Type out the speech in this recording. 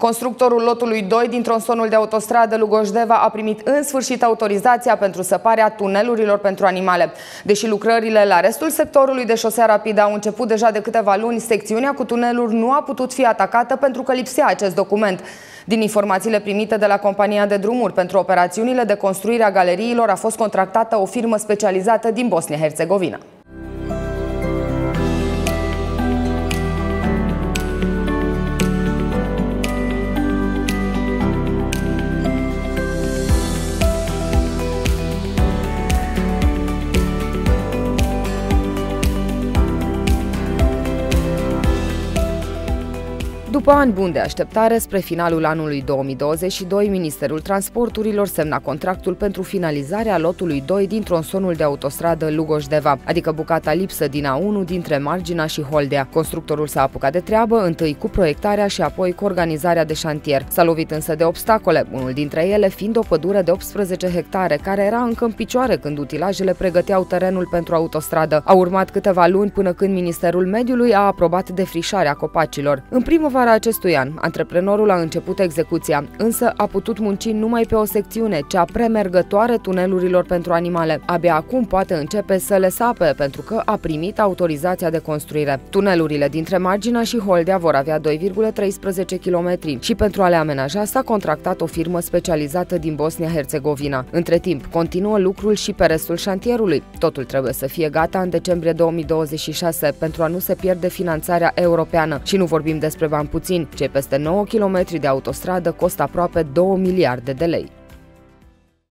Constructorul lotului 2 din tronsonul de autostradă Lugoșdeva a primit în sfârșit autorizația pentru săparea tunelurilor pentru animale. Deși lucrările la restul sectorului de șosea rapidă au început deja de câteva luni, secțiunea cu tuneluri nu a putut fi atacată pentru că lipsea acest document. Din informațiile primite de la compania de drumuri pentru operațiunile de construire a galeriilor a fost contractată o firmă specializată din Bosnia-Herzegovina. După ani buni de așteptare, spre finalul anului 2022, Ministerul Transporturilor semna contractul pentru finalizarea lotului 2 din tronsonul de autostradă Lugoș-Deva, adică bucata lipsă din A1 dintre Margina și Holdea. Constructorul s-a apucat de treabă, întâi cu proiectarea și apoi cu organizarea de șantier. S-a lovit însă de obstacole, unul dintre ele fiind o pădure de 18 hectare, care era încă în picioare când utilajele pregăteau terenul pentru autostradă. A urmat câteva luni până când Ministerul Mediului a aprobat defrișarea copacilor. În primăvara vara acestui an, antreprenorul a început execuția, însă a putut munci numai pe o secțiune, cea premergătoare tunelurilor pentru animale. Abia acum poate începe să le sape, pentru că a primit autorizația de construire. Tunelurile dintre Margina și Holdea vor avea 2,13 km și pentru a le amenaja s-a contractat o firmă specializată din Bosnia-Herzegovina. Între timp, continuă lucrul și pe restul șantierului. Totul trebuie să fie gata în decembrie 2026 pentru a nu se pierde finanțarea europeană și nu vorbim despre bani puțin. Cei peste 9 km de autostradă costă aproape 2 miliarde de lei.